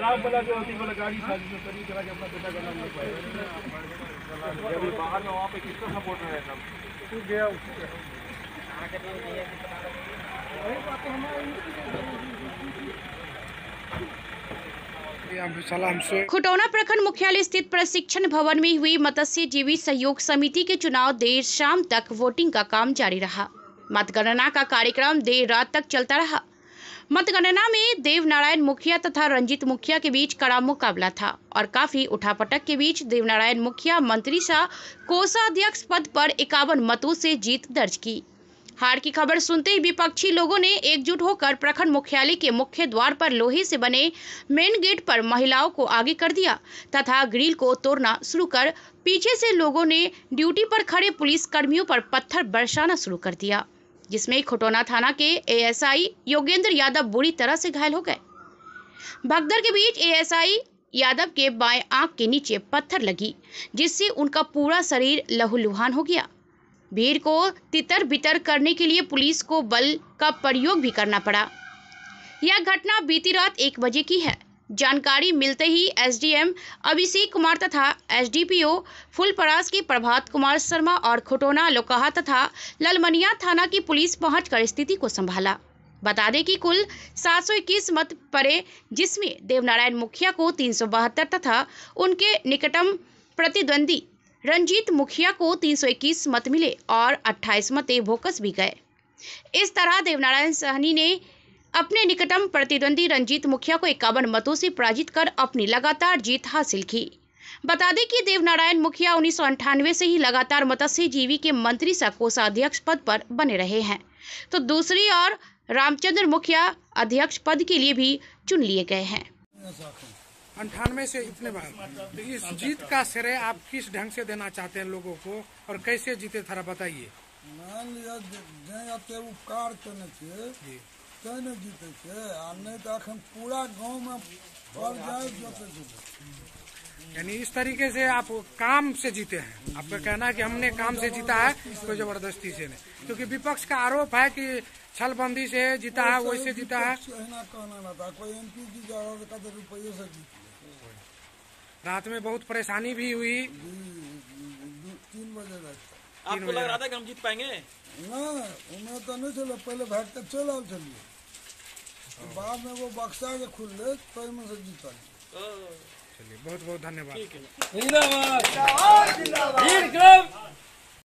शराब वाला जो होती वाला गाड़ी जिसमें करीब चला के अपना बेटा अभी बाहर में वहाँ पे किसका सपोर्ट है सब? तू गया उससे सलाम से खुटौना प्रखंड मुख्यालय स्थित प्रशिक्षण भवन में हुई मत्स्य जीवी सहयोग समिति के चुनाव देर शाम तक वोटिंग का काम जारी रहा। मतगणना का कार्यक्रम देर रात तक चलता रहा। मतगणना में देवनारायण मुखिया तथा रंजीत मुखिया के बीच कड़ा मुकाबला था और काफ़ी उठापटक के बीच देवनारायण मुखिया मंत्री शाह कोषाध्यक्ष पद पर इक्यावन मतों से जीत दर्ज की। हार की खबर सुनते ही विपक्षी लोगों ने एकजुट होकर प्रखंड मुख्यालय के मुख्य द्वार पर लोहे से बने मेन गेट पर महिलाओं को आगे कर दिया तथा ग्रिल को तोड़ना शुरू कर पीछे से लोगों ने ड्यूटी पर खड़े पुलिस कर्मियों पर पत्थर बरसाना शुरू कर दिया। जिसमें खटोना थाना के एएसआई योगेंद्र यादव बुरी तरह से घायल हो गए। भगदड़ के बीच एएसआई यादव के बाएँ आँख के नीचे पत्थर लगी, जिससे उनका पूरा शरीर लहूलुहान हो गया। भीड़ को तितर बितर करने के लिए पुलिस को बल का प्रयोग भी करना पड़ा। यह घटना बीती रात एक बजे की है। जानकारी मिलते ही एसडीएम अभिषेक कुमार तथा एसडीपीओ फुलपरास के प्रभात कुमार शर्मा और खुटोना लोकाहा तथा ललमनिया थाना की पुलिस पहुंचकर स्थिति को संभाला। बता दें कि कुल 721 मत पड़े, जिसमें देवनारायण मुखिया को तीन सौ बहत्तर तथा उनके निकटम प्रतिद्वंदी रंजीत मुखिया को 321 मत मिले और 28 मते भोकस भी गए। इस तरह देवनारायण सहनी ने अपने निकटम प्रतिद्वंदी रंजीत मुखिया को इक्यावन मतों से पराजित कर अपनी लगातार जीत हासिल की। बता दें कि देवनारायण मुखिया उन्नीस से ही लगातार मत्स्य जीवी के मंत्री सह कोषाध्यक्ष पद पर बने रहे हैं। तो दूसरी ओर रामचंद्र मुखिया अध्यक्ष पद के लिए भी चुन लिए गए हैं। अंठानवे से इतने बार तो इस जीत का श्रेय आप किस ढंग से देना चाहते हैं लोगों को और कैसे जीते थोड़ा बताइए। उपकार छियै तैं जीते आ अखन पूरा गाँव में जाए यानी इस तरीके से आप काम से जीते हैं। आपका कहना है कि हमने काम से जीता है कोई ज़बरदस्ती से नहीं। क्योंकि विपक्ष का आरोप है कि छलबंदी से जीता है, वैसे जीता है। रात में बहुत परेशानी भी हुई। आपको लग रहा था कि हम जीत पाएँगे? ना उन्हें तो नहीं चलो पहले भाग के चल आल चलिए। तो बाद में वो बक्सा के खुलले तो सबसे जीता चलिए बहुत बहुत धन्यवाद। ठीक है।